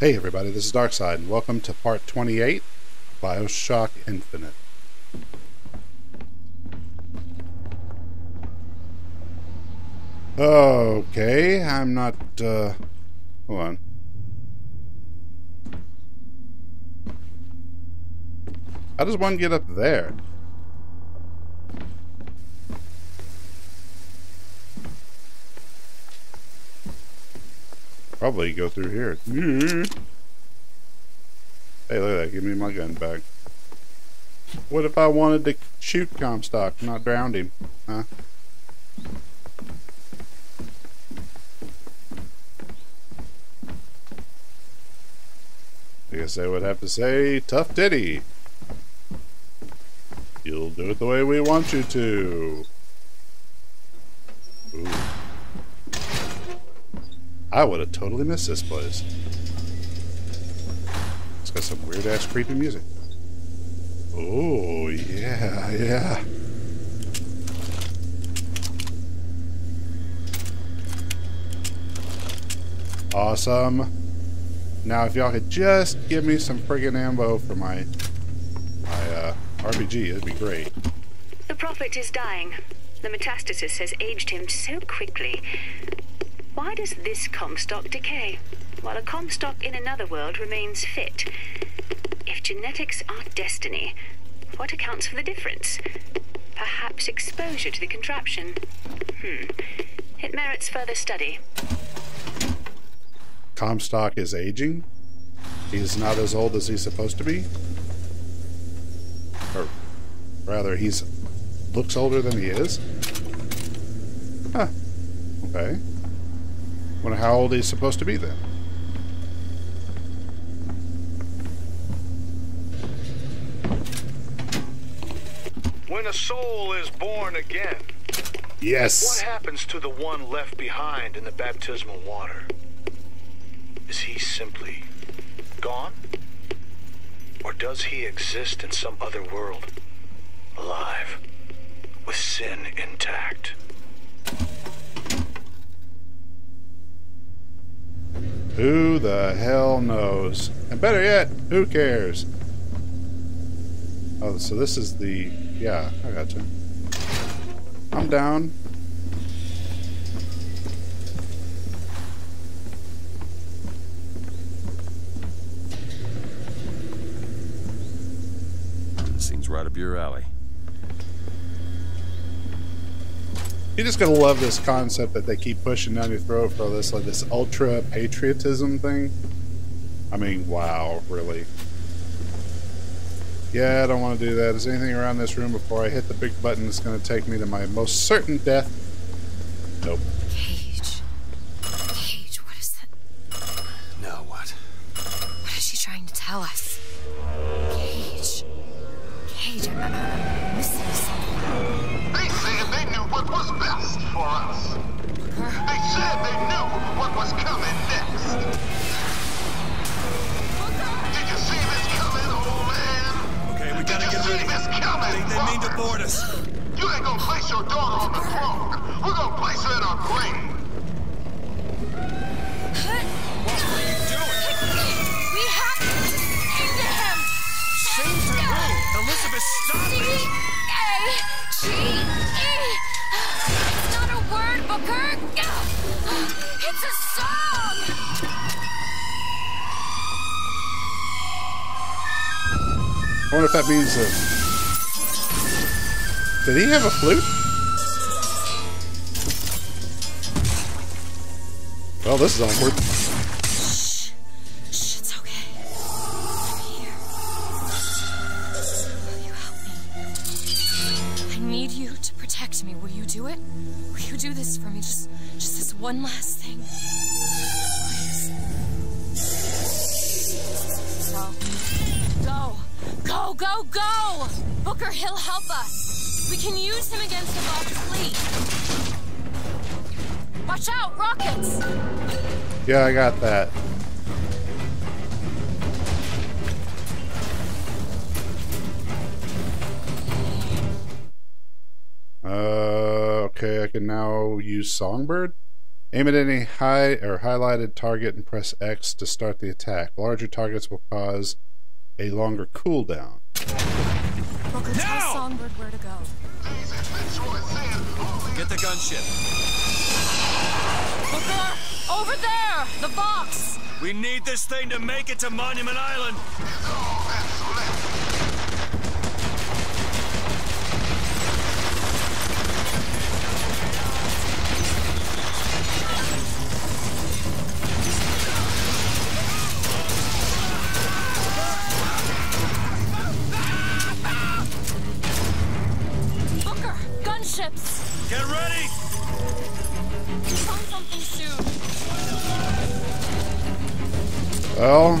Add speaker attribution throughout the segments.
Speaker 1: Hey everybody, this is Darksied, and welcome to part 28, Bioshock Infinite. Okay, I'm not, uh, hold on. How does one get up there? Probably go through here. Hey, look at that. Give me my gun back. What if I wanted to shoot Comstock, not drown him? Huh? I guess I would have to say, tough titty. You'll do it the way we want you to. Ooh. I would have totally missed this place. It's got some weird ass creepy music. Oh, yeah, yeah. Awesome. Now, if y'all could just give me some friggin' ammo for my my uh, RPG, it'd be great.
Speaker 2: The Prophet is dying. The metastasis has aged him so quickly. Why does this Comstock decay, while a Comstock in another world remains fit? If genetics are destiny, what accounts for the difference? Perhaps exposure to the contraption. Hmm. It merits further study.
Speaker 1: Comstock is aging. He's not as old as he's supposed to be. Or rather, he's looks older than he is. Huh. Okay. Wonder how old he's supposed to be then.
Speaker 3: When a soul is born again,
Speaker 1: Yes.
Speaker 3: what happens to the one left behind in the baptismal water? Is he simply gone? Or does he exist in some other world, alive, with sin intact?
Speaker 1: Who the hell knows? And better yet, who cares? Oh, so this is the... Yeah, I got you. I'm down.
Speaker 4: This seems right up your alley.
Speaker 1: You're just gonna love this concept that they keep pushing down your throat for this like this ultra patriotism thing. I mean, wow, really. Yeah, I don't want to do that. Is there anything around this room before I hit the big button that's going to take me to my most certain death? Nope.
Speaker 5: Cage. Cage, what is that?
Speaker 4: Now what?
Speaker 5: What is she trying to tell us?
Speaker 6: Did
Speaker 1: he have a flute? Well, this is awkward.
Speaker 5: It's okay. I'm here. Will you help me? I need you to protect me. Will you do it? Will you do this for me? Just, just this one last thing. Go, go, Booker, he'll help us. We can use him against the Vox fleet. Watch out, rockets!
Speaker 1: Yeah, I got that. Uh, okay, I can now use Songbird.
Speaker 7: Aim at any high or highlighted target and press X to start the attack. Larger targets will cause a longer cooldown.
Speaker 6: Now! Get the gunship.
Speaker 5: Booker, over there! The box!
Speaker 6: We need this thing to make it to Monument Island! Get ready!
Speaker 5: Find something soon.
Speaker 7: Well,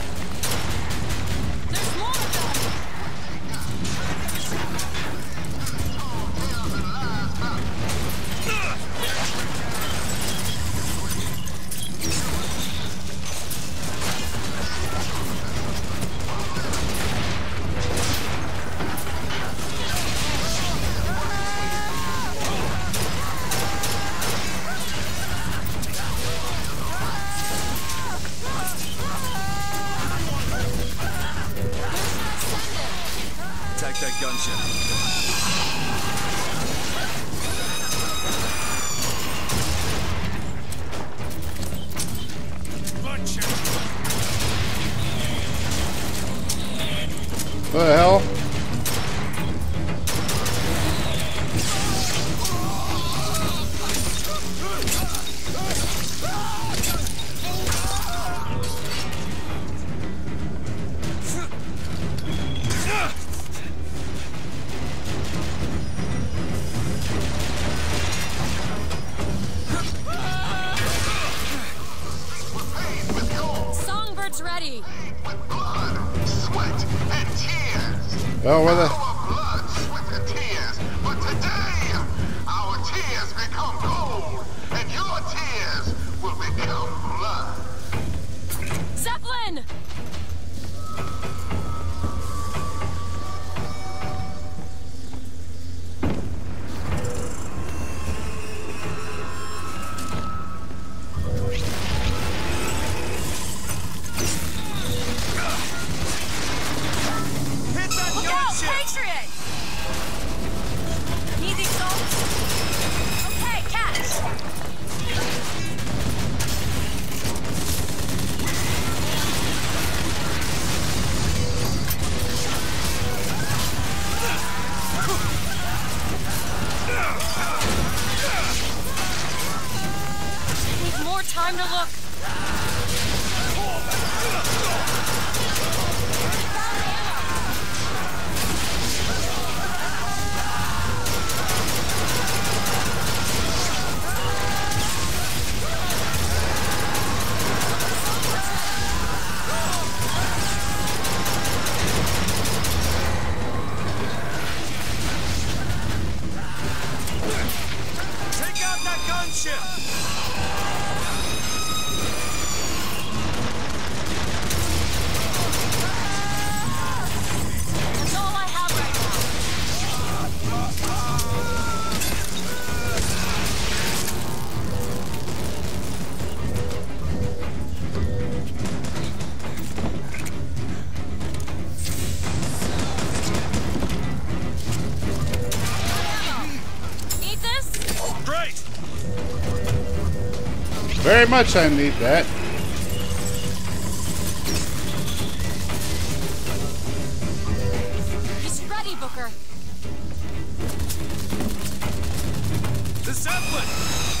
Speaker 7: Oh, where the...
Speaker 5: more time to look.
Speaker 6: much I need that.
Speaker 8: He's ready, Booker.
Speaker 5: The zeppelin!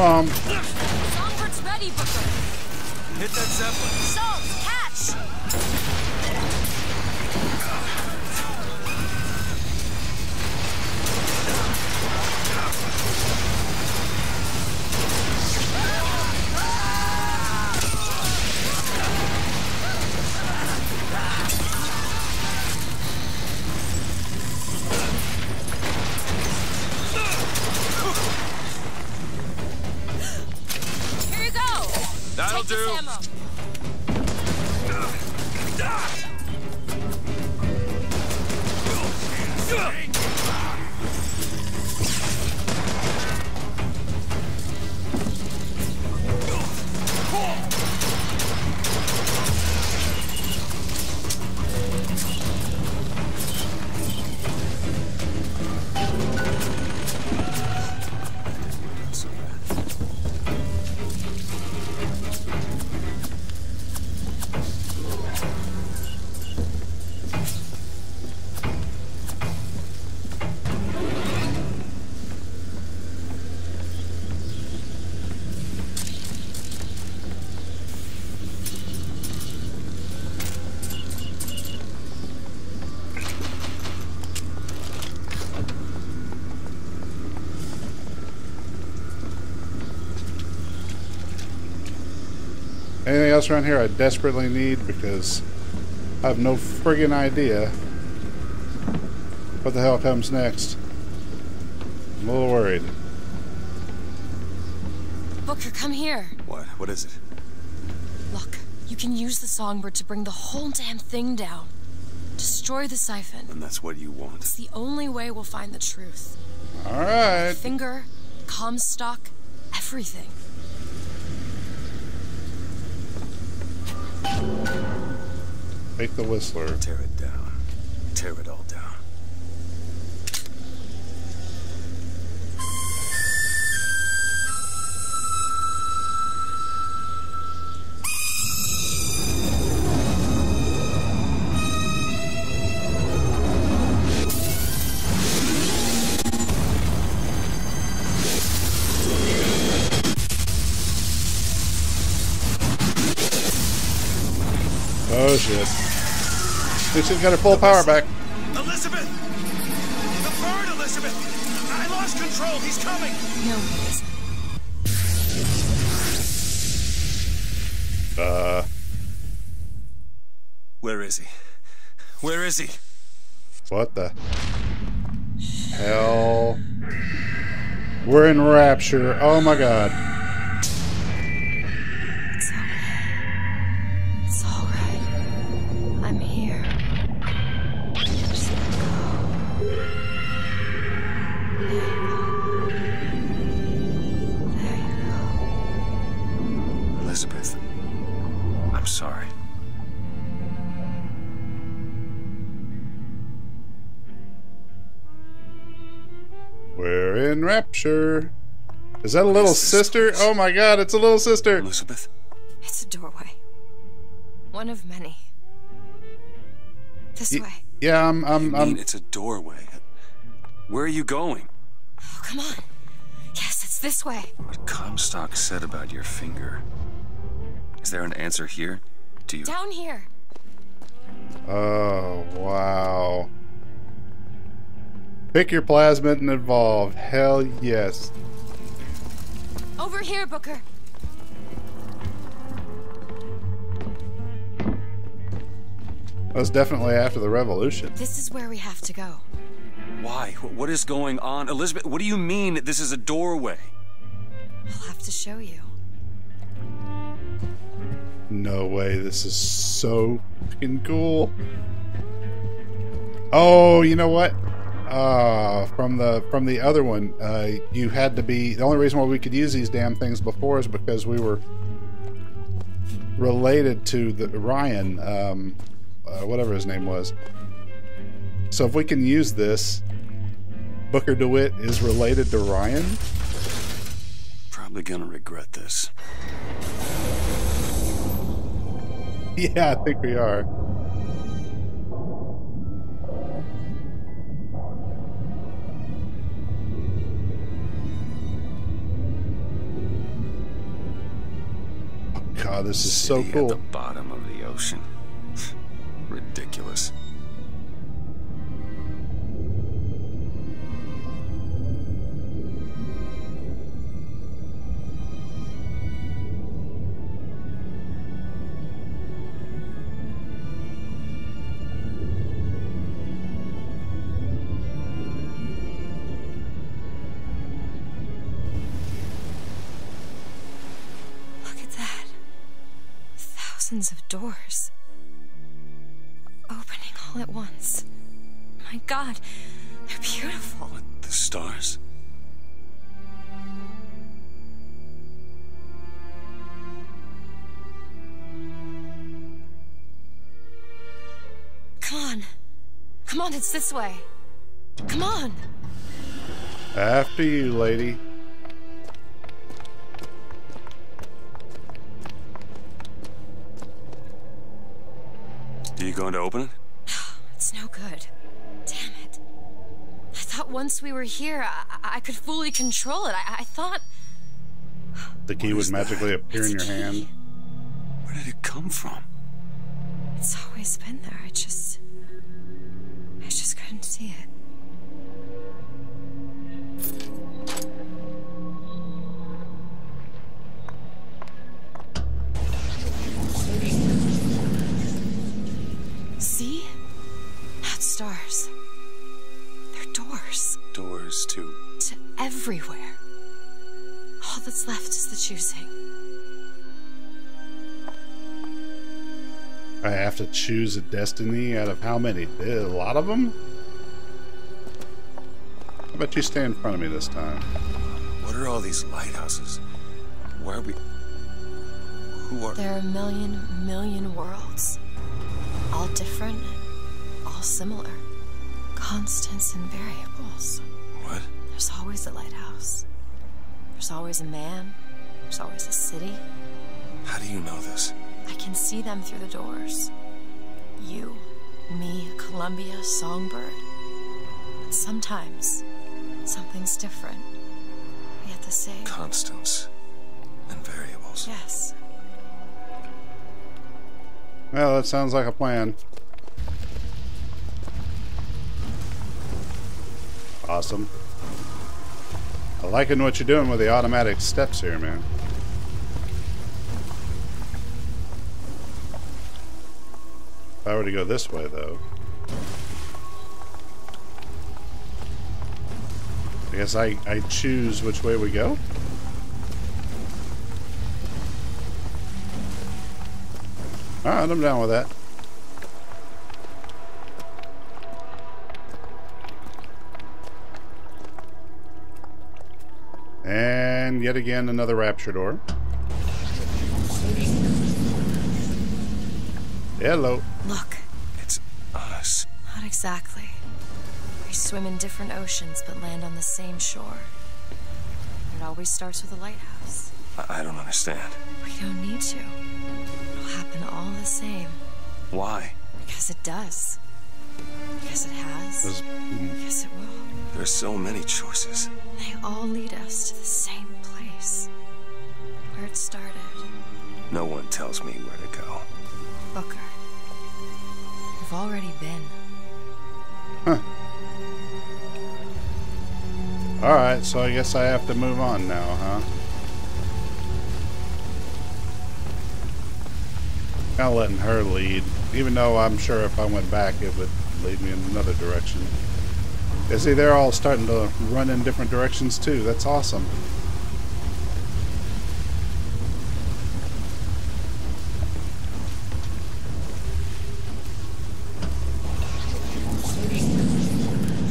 Speaker 6: Come.
Speaker 1: Else around here I desperately need because I have no friggin' idea what the hell comes next. I'm a little worried.
Speaker 5: Booker, come here.
Speaker 9: What? What is it?
Speaker 5: Look, you can use the songbird to bring the whole damn thing down. Destroy the siphon.
Speaker 9: And that's what you want.
Speaker 5: It's the only way we'll find the truth.
Speaker 1: Alright.
Speaker 5: Finger, Comstock, everything.
Speaker 1: Take the Whistler.
Speaker 9: Tear it down. Tear it all down.
Speaker 1: Shit. This has got her full power back.
Speaker 4: Elizabeth! The bird, Elizabeth! I lost control. He's coming.
Speaker 5: No, he isn't.
Speaker 1: Uh,
Speaker 9: Where is he? Where is he?
Speaker 1: what the hell? We're in rapture. Oh my god. We're in rapture. Is that a little sister?
Speaker 9: place?
Speaker 1: Oh my god, it's a little sister.
Speaker 9: Elizabeth?
Speaker 5: It's a doorway. One of many. This
Speaker 1: Y-
Speaker 5: way.
Speaker 1: Yeah, I'm I'm
Speaker 9: mean
Speaker 1: I'm
Speaker 9: it's a doorway? Where are you going?
Speaker 5: Oh, come on. Yes, it's this way.
Speaker 9: What Comstock said about your finger. Is there an answer here? Do you?
Speaker 5: Down here.
Speaker 1: Oh wow. Pick your plasmid and evolve. Hell yes.
Speaker 5: Over here, Booker.
Speaker 1: That was definitely after the revolution.
Speaker 5: This is where we have to go.
Speaker 9: Why? What is going on? Elizabeth, what do you mean this is a doorway?
Speaker 5: I'll have to show you.
Speaker 1: No way, this is so fucking cool. Oh, you know what? Uh, from the from the other one, uh, you had to be the only reason why we could use these damn things before is because we were related to the Ryan, um, uh, whatever his name was. So if we can use this, Booker DeWitt is related to Ryan.
Speaker 9: Probably gonna regret this.
Speaker 1: Yeah, I think we are. God, this is so
Speaker 9: cool. At the bottom of the ocean. Ridiculous.
Speaker 5: On, it's this way. Come on.
Speaker 1: After you, lady.
Speaker 9: Are you going to open it?
Speaker 5: It's no good. Damn it. I thought once we were here, I, I could fully control it. I, I thought.
Speaker 1: The key
Speaker 9: What
Speaker 1: would
Speaker 9: is that?
Speaker 1: magically appear in your
Speaker 5: key.
Speaker 1: hand.
Speaker 9: Where did it come from?
Speaker 5: I
Speaker 1: have to choose a destiny out of how many? A lot of them? How about you stay in front of me this time?
Speaker 9: What are all these lighthouses? Why are we. Who are.
Speaker 5: There are a million, million worlds. All different, all similar. Constants and variables.
Speaker 9: What?
Speaker 5: There's always a lighthouse. There's always a man. There's always a city.
Speaker 9: How do you know this?
Speaker 5: I can see them through the doors. You, me, Columbia, Songbird. But sometimes, something's different. Yet the same.
Speaker 9: Constants and variables.
Speaker 5: yes.
Speaker 1: Well, that sounds like a plan. Awesome. I liking what you're doing with the automatic steps here, man. I were to go this way, though. I guess I, I choose which way we go? Alright, I'm down with that. And yet again, another rapture door. Hello.
Speaker 5: Look,
Speaker 9: It's us.
Speaker 5: not exactly. We swim in different oceans but land on the same shore. It always starts with a lighthouse.
Speaker 9: I, I don't understand.
Speaker 5: We don't need to. It'll happen all the same.
Speaker 9: Why?
Speaker 5: Because it does. Because it has.
Speaker 1: This-
Speaker 5: Because mm, it will.
Speaker 9: There's so many choices.
Speaker 5: They all lead us to the same place. Where it started.
Speaker 9: No one tells me where to go.
Speaker 5: Booker. We've already been. Huh.
Speaker 1: Alright, so I guess I have to move on now, huh? Of letting her lead, even though I'm sure if I went back it would lead me in another direction. You see, they're all starting to run in different directions too. That's awesome.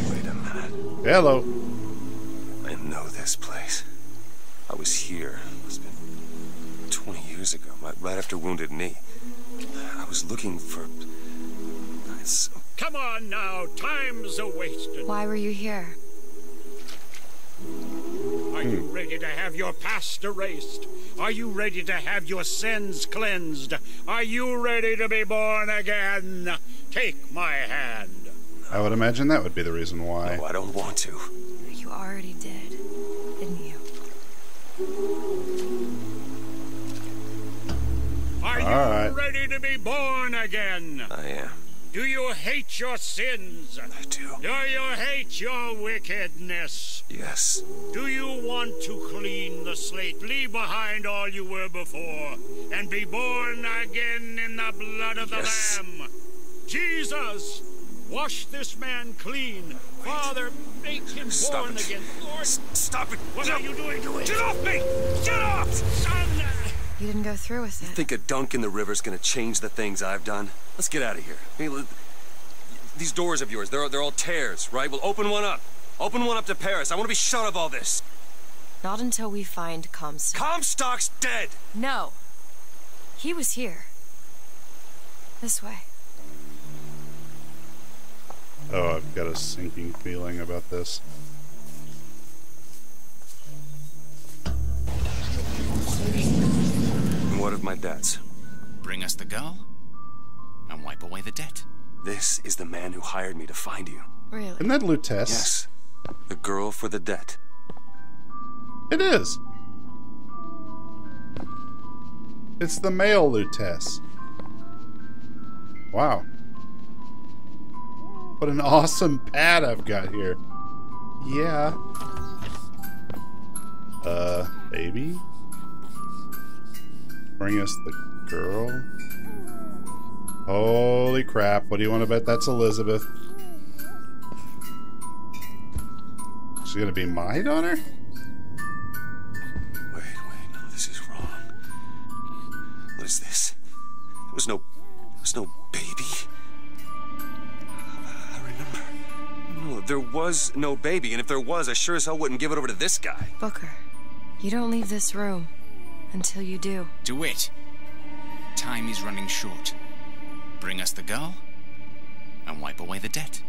Speaker 9: Wait a minute.
Speaker 1: Hello.
Speaker 9: I know this place. I was here. Must have been 20 years ago, right, right after Wounded Knee. I was looking for. It's, oh.
Speaker 4: Come on now, time's a wasting.
Speaker 5: Why were you here?
Speaker 4: Are you hmm. ready to have your past erased? Are you ready to have your sins cleansed? Are you ready to be born again? Take my hand.
Speaker 1: I would imagine that would be the reason why.
Speaker 9: no, I don't want to.
Speaker 5: You already did, didn't you?
Speaker 4: Are you
Speaker 1: All right.
Speaker 4: ready to be born again?
Speaker 9: I am.
Speaker 4: Do you hate your sins?
Speaker 9: I do.
Speaker 4: Do you hate your wickedness?
Speaker 9: Yes.
Speaker 4: Do you want to clean the slate, leave behind all you were before, and be born again in the blood of the
Speaker 9: Yes.
Speaker 4: Lamb? Jesus, wash this man clean. Father, make him
Speaker 9: Stop
Speaker 4: born
Speaker 9: it.
Speaker 4: again. Lord,
Speaker 9: S- stop it.
Speaker 4: what
Speaker 9: No.
Speaker 4: are you doing? To it? Get off me! Get off! Son!
Speaker 5: You didn't go through with it.
Speaker 9: Think a dunk in the river's gonna change the things I've done? Let's get out of here. Hey, let- these doors of yours, they're, they're all tears, right? Well, open one up. Open one up to Paris. I want to be shut of all this.
Speaker 5: Not until we find Comstock.
Speaker 9: Comstock's dead.
Speaker 5: no. He was here. This way.
Speaker 1: Oh, I've got a sinking feeling about this.
Speaker 9: What of my debts?
Speaker 10: Bring us the girl and wipe away the debt.
Speaker 9: This is the man who hired me to find you.
Speaker 5: Really?
Speaker 1: Isn't that Lutece?
Speaker 9: Yes. The girl for the debt.
Speaker 1: It is. It's the male Lutece. Wow. What an awesome pad I've got here. Yeah. Uh, baby? Bring us the girl? Holy crap. What do you want to bet that's Elizabeth? She's gonna be my daughter?
Speaker 9: Was no baby, and if there was, I sure as hell wouldn't give it over to this guy.
Speaker 5: Booker, you don't leave this room until you do.
Speaker 10: Do it. Time is running short. Bring us the girl and wipe away the debt.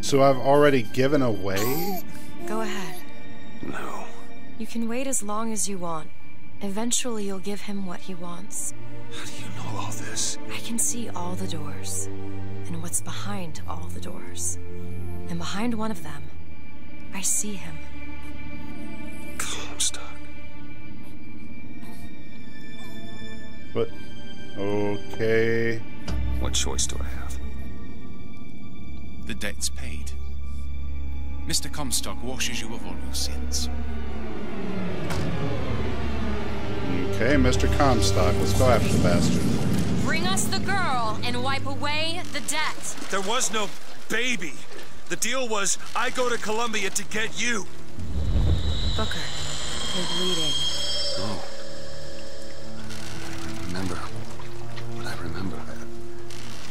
Speaker 1: So I've already given away?
Speaker 5: Go ahead.
Speaker 9: No.
Speaker 5: You can wait as long as you want. Eventually, you'll give him what he wants.
Speaker 9: How do you know all this?
Speaker 5: I can see all the doors, and what's behind all the doors. And behind one of them, I see him.
Speaker 9: Comstock.
Speaker 1: But okay.
Speaker 9: What choice do I have?
Speaker 10: The debt's paid. Mr. Comstock washes you of all your sins.
Speaker 1: Okay, Mr. Comstock, let's go after the bastard.
Speaker 5: Bring us the girl and wipe away the debt.
Speaker 9: There was no baby. The deal was I go to Columbia to get you.
Speaker 5: Booker, you're bleeding.
Speaker 9: Oh. I remember. What I remember.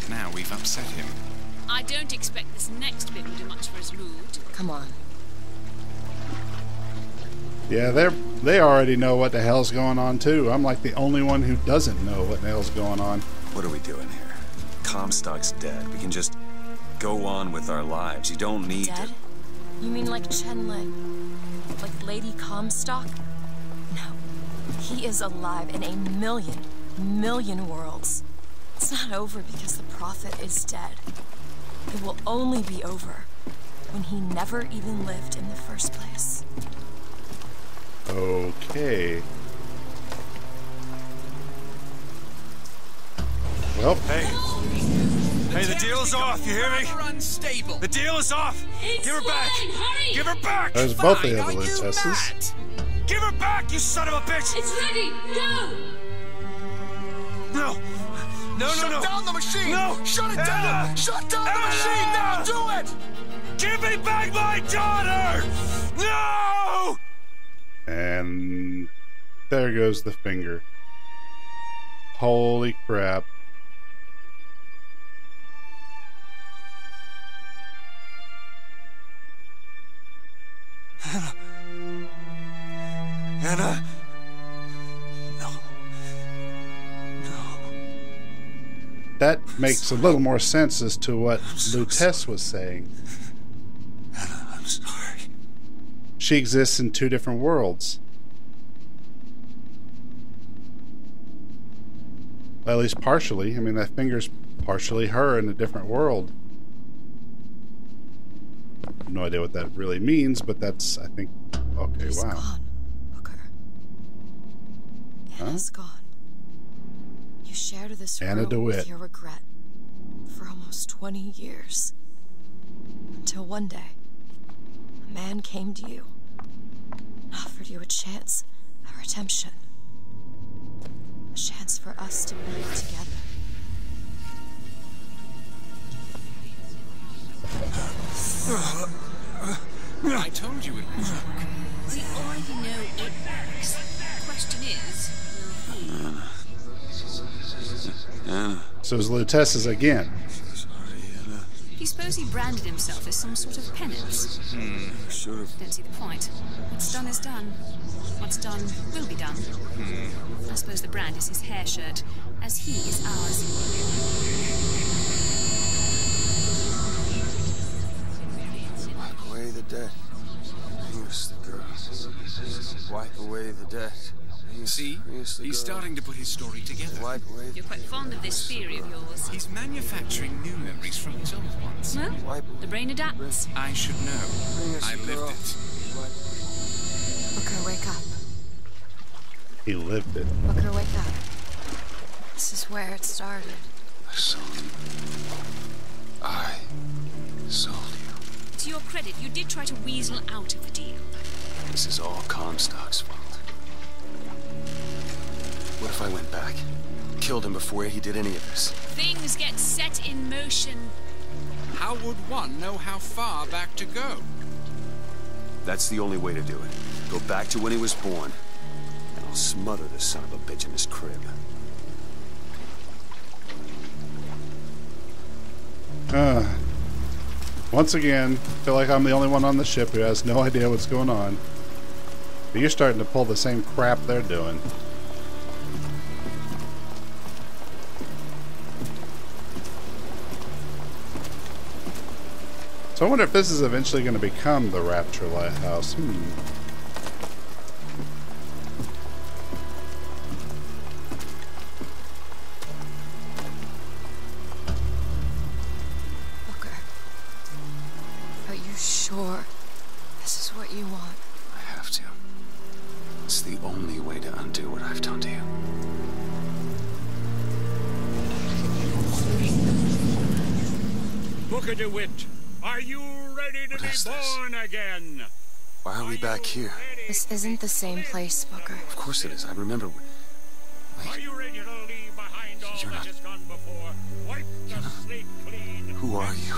Speaker 10: Now we've upset him.
Speaker 11: I don't expect this next bit will do much for his mood.
Speaker 5: Come on.
Speaker 1: Yeah, they're they already know what the hell's going on too. I'm like the only one who doesn't know what the hell's going on.
Speaker 9: What are we doing here? Comstock's dead. We can just go on with our lives. You don't need
Speaker 5: Dead?
Speaker 9: to.
Speaker 5: You mean like Chen Lin? Like Lady Comstock? No. He is alive in a million, million worlds. It's not over because the Prophet is dead. It will only be over when he never even lived in the first place.
Speaker 1: Okay. Well,
Speaker 9: Hey. Hey, the deal's off. You hear me?
Speaker 10: unstable.
Speaker 9: The deal is off. Give her back. Give her back.
Speaker 1: there's both the
Speaker 10: Fine,
Speaker 1: other
Speaker 10: are you
Speaker 9: Give her back, you son of a bitch.
Speaker 11: It's ready! Go!
Speaker 9: No. No, no,
Speaker 6: Shut
Speaker 9: no.
Speaker 6: down the machine!
Speaker 9: No.
Speaker 6: Shut it
Speaker 9: Anna.
Speaker 6: down! Shut down the machine now! Do it!
Speaker 9: Give me back my daughter. No.
Speaker 1: And there goes the finger. Holy crap.
Speaker 9: Anna. Anna. No. No.
Speaker 1: That makes a little more sense as to what Lutece was saying.
Speaker 9: Anna, I'm sorry.
Speaker 1: She exists in two different worlds. At least partially. I mean, that finger's partially her in a different world. No idea what that really means, but that's, I think, okay,
Speaker 5: He's
Speaker 1: wow.
Speaker 5: gone, Booker. Anna's gone. You shared this
Speaker 1: Anna
Speaker 5: room
Speaker 1: DeWitt.
Speaker 5: with your regret for almost 20 years. Until one day, a man came to you offered you a chance at redemption. A chance for us to be together.
Speaker 10: I told you it would work.
Speaker 11: We already know it works. Question is, will he?
Speaker 9: Anna.
Speaker 1: So it's Lutece's again.
Speaker 11: Do you suppose he branded himself as some sort of penance? Hmm.
Speaker 9: Should have.
Speaker 11: Don't see the point. What's done is done. What's done will be done. Hmm. I suppose the brand is his hair shirt, as he is ours.
Speaker 12: Wipe away the debt. Bring us the girl. Wipe away the debt. Bring us-
Speaker 10: See?
Speaker 12: bring us the
Speaker 10: He's
Speaker 12: girl.
Speaker 10: starting to put his story together.
Speaker 12: Wipe away
Speaker 11: You're quite fond of this theory of yours.
Speaker 10: He's manufacturing new memories from his old ones.
Speaker 11: Well,
Speaker 12: Wipe
Speaker 11: the brain adapts.
Speaker 10: I should know.
Speaker 12: Bring us
Speaker 10: I've
Speaker 12: the girl.
Speaker 10: lived it.
Speaker 5: Booker, wake up.
Speaker 1: He lived it.
Speaker 5: Booker, wake up. This is where it started.
Speaker 12: I sold you. I sold you.
Speaker 11: To your credit, you did try to weasel out of the deal.
Speaker 12: This is all Comstock's fault. What if I went back? Killed him before he did any of this?
Speaker 11: Things get set in motion.
Speaker 4: How would one know how far back to go?
Speaker 12: That's the only way to do it. Go back to when he was born, and I'll smother the son of a bitch in his crib.
Speaker 1: Uh, once again, feel like I'm the only one on the ship who has no idea what's going on. But you're starting to pull the same crap they're doing. So I wonder if this is eventually going to become the Rapture Lighthouse. Hmm.
Speaker 5: Isn't the same place, Booker.
Speaker 12: Of course it is. I remember.
Speaker 4: Are you ready to leave behind all
Speaker 12: You're
Speaker 4: that
Speaker 12: not-
Speaker 4: has gone before? Wipe the slate clean.
Speaker 12: Who are you?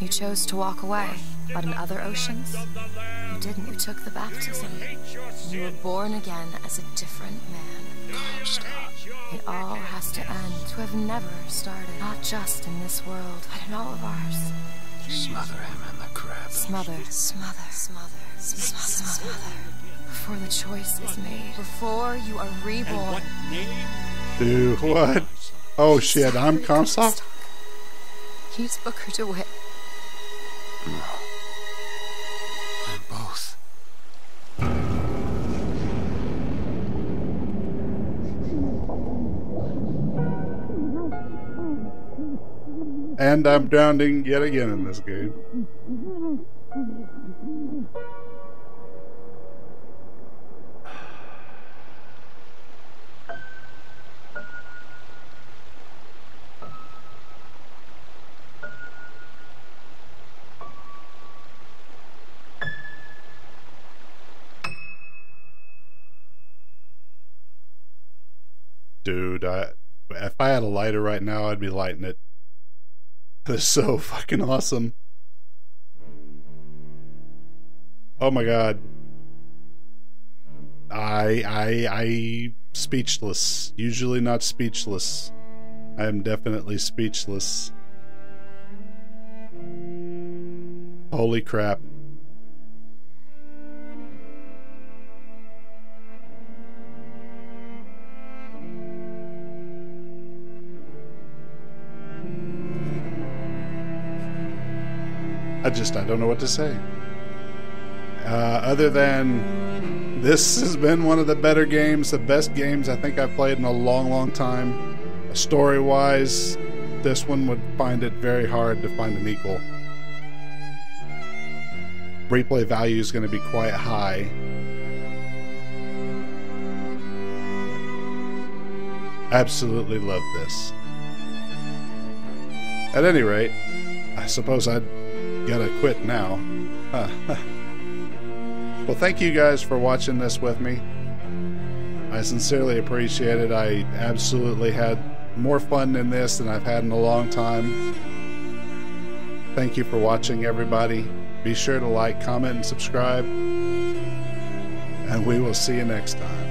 Speaker 5: You chose to walk away, but in other oceans, you didn't. You took the
Speaker 4: Do you
Speaker 5: baptism.
Speaker 4: hate
Speaker 5: You were born again as a different man.
Speaker 4: Do you
Speaker 5: It all has to end to have never started. Not just in this world, but in all of ours.
Speaker 12: Smother him in the crib.
Speaker 5: Smother, smother, smother, smother, smother. Before the choice is made. Before you are
Speaker 4: And
Speaker 5: reborn.
Speaker 4: what name?
Speaker 1: Dude, what? Oh shit, I'm
Speaker 5: Sorry,
Speaker 1: Comstock?
Speaker 5: Comstock. He's Booker DeWitt.
Speaker 12: I'm both.
Speaker 1: And I'm drowning yet again in this game. Dude, I, if I had a lighter right now, I'd be lighting it. That's so fucking awesome. Oh my god. I I I speechless. Usually not speechless. I am definitely speechless. Holy crap. Just I don't know what to say. Uh, other than this has been one of the better games, the best games I think I've played in a long, long time. Story wise, this one would find it very hard to find an equal. Replay value is going to be quite high. Absolutely love this. At any rate, I suppose I'd gotta quit now. Well, thank you guys for watching this with me. I sincerely appreciate it. I absolutely had more fun in this than I've had in a long time. Thank you for watching, everybody. Be sure to like, comment, and subscribe. And we will see you next time.